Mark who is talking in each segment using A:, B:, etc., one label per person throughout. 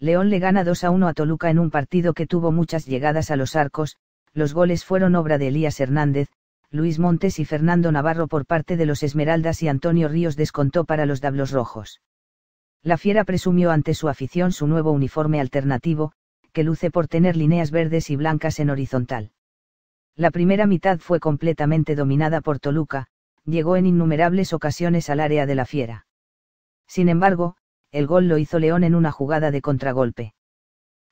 A: León le gana 2 a 1 a Toluca en un partido que tuvo muchas llegadas a los arcos, los goles fueron obra de Elías Hernández, Luis Montes y Fernando Navarro por parte de los Esmeraldas y Antonio Ríos descontó para los Dablos Rojos. La Fiera presumió ante su afición su nuevo uniforme alternativo, que luce por tener líneas verdes y blancas en horizontal. La primera mitad fue completamente dominada por Toluca, llegó en innumerables ocasiones al área de la Fiera. Sin embargo, el gol lo hizo León en una jugada de contragolpe.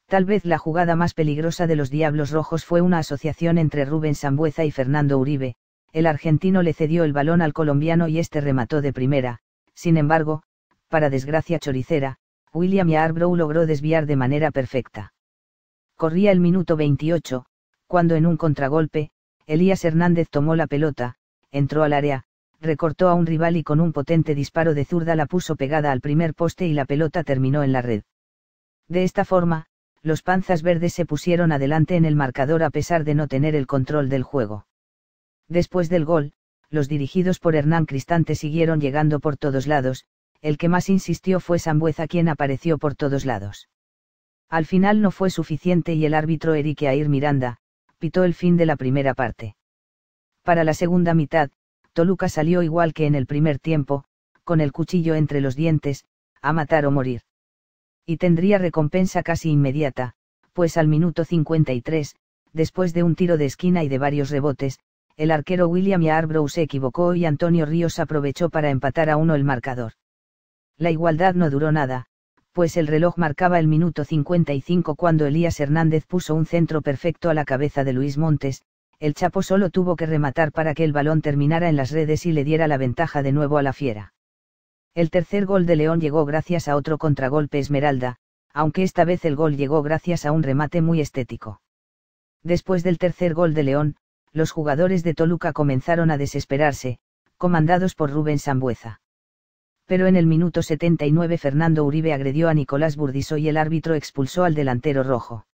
A: Tal vez la jugada más peligrosa de los Diablos Rojos fue una asociación entre Rubén Sambueza y Fernando Uribe, el argentino le cedió el balón al colombiano y este remató de primera, sin embargo, para desgracia choricera, William Yarbrough logró desviar de manera perfecta. Corría el minuto 28, cuando en un contragolpe, Elías Hernández tomó la pelota, entró al área, recortó a un rival y con un potente disparo de zurda la puso pegada al primer poste y la pelota terminó en la red. De esta forma, los panzas verdes se pusieron adelante en el marcador a pesar de no tener el control del juego. Después del gol, los dirigidos por Hernán Cristante siguieron llegando por todos lados, el que más insistió fue Sambueza quien apareció por todos lados. Al final no fue suficiente y el árbitro Erique Air Miranda, pitó el fin de la primera parte. Para la segunda mitad, Toluca salió igual que en el primer tiempo, con el cuchillo entre los dientes, a matar o morir y tendría recompensa casi inmediata, pues al minuto 53, después de un tiro de esquina y de varios rebotes, el arquero William Yarbrough se equivocó y Antonio Ríos aprovechó para empatar a uno el marcador. La igualdad no duró nada, pues el reloj marcaba el minuto 55 cuando Elías Hernández puso un centro perfecto a la cabeza de Luis Montes, el Chapo solo tuvo que rematar para que el balón terminara en las redes y le diera la ventaja de nuevo a la fiera. El tercer gol de León llegó gracias a otro contragolpe Esmeralda, aunque esta vez el gol llegó gracias a un remate muy estético. Después del tercer gol de León, los jugadores de Toluca comenzaron a desesperarse, comandados por Rubén Sambueza. Pero en el minuto 79 Fernando Uribe agredió a Nicolás Burdiso y el árbitro expulsó al delantero rojo.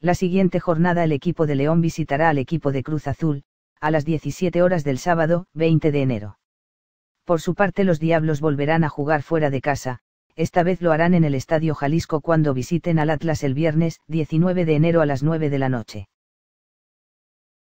A: La siguiente jornada el equipo de León visitará al equipo de Cruz Azul, a las 17 horas del sábado, 20 de enero. Por su parte los Diablos volverán a jugar fuera de casa, esta vez lo harán en el Estadio Jalisco cuando visiten al Atlas el viernes 19 de enero a las 9 de la noche.